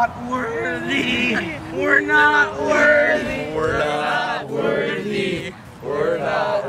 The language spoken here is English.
not worthy. We're not worthy. We're not worthy. We're not. Worthy. We're not